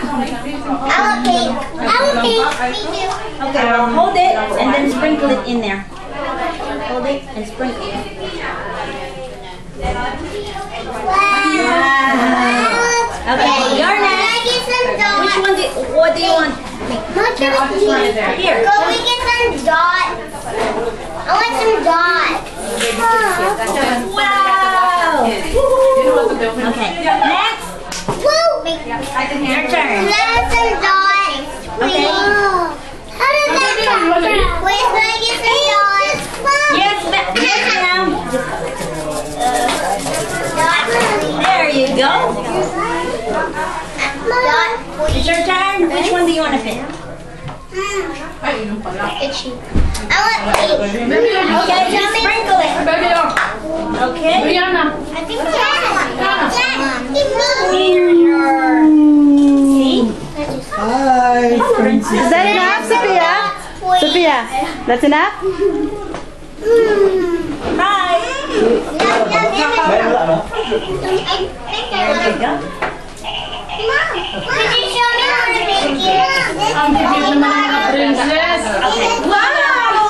I want pink. I want pink. Me too. Okay, well, um, hold it and then sprinkle it in there. Hold it and sprinkle it. Wow. Okay, you're I next. Which one do, what do you want? Here. Go we get some dots. I want some dots. Wow! Okay, next, Woo! your turn. Let us some dots. Okay. Wow. How does that work? Wait, can I get some dots? Yes, yes, ma'am. There you go. Dot. It's your turn. Which one do you want to pick? Itchy. I want pink. Okay, sprinkle it. Okay. I think I want that. Give me. Here, your. See? Is that enough, Sophia? Sophia, that's enough? Hi. Yum, yum, yum, yum. I think I want There you go. Mom, could you show me how to make it? I'll give you Okay. Wow!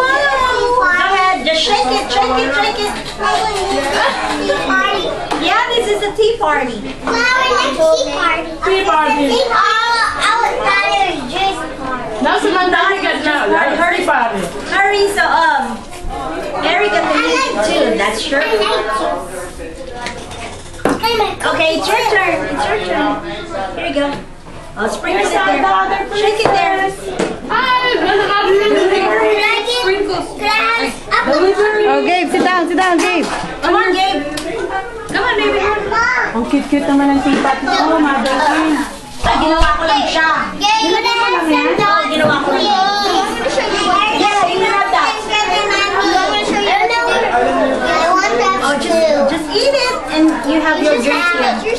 Wow! Go ahead, just shake it, shake it, shake it. Party. Yeah, this is a tea party. Flower like tea party. Tea party. Oh, I can eat too. That's I sure. like juice. I like Okay, it's your turn. It's your turn. Here you go. Oh, sprinkle it there. Shake it there. Ay, Could I get, could I have apple Oh, Gabe, sit down, sit down, Gabe. Come on, Gabe. Come on, baby. Mom. Ang cute-cute naman ng tipat mo, mother queen. Ay, ginawa ko lang siya. Yeah, you could have some dots. Ginawa ko lang. Yeah, you could have dots. I want that Oh, too. just, just eat it and you have your Just drink have here.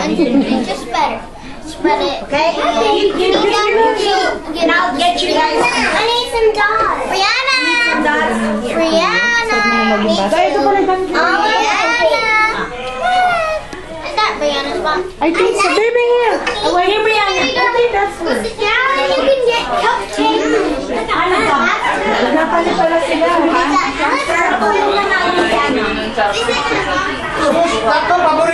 It. Just spin it underneath. Just spread it. Spread it. Okay? You, you, you, you, and I'll get you guys I need some dots. Brianna. dots here. Brianna. Me too. Oh, Brianna. I got Brianna's box. I think so. Baby, here. Oh, wait, here, Brianna. I think that's one. Yeah, you can get cupcakes. Ano to? Napali pala sila, Ako, paborito yun ni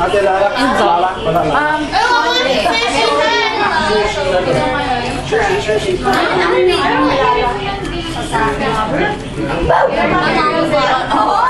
啊，对，来了，嗯，走了，来了，来了。哎，我给你塞鞋了。是是是。啊，不是，不是，了，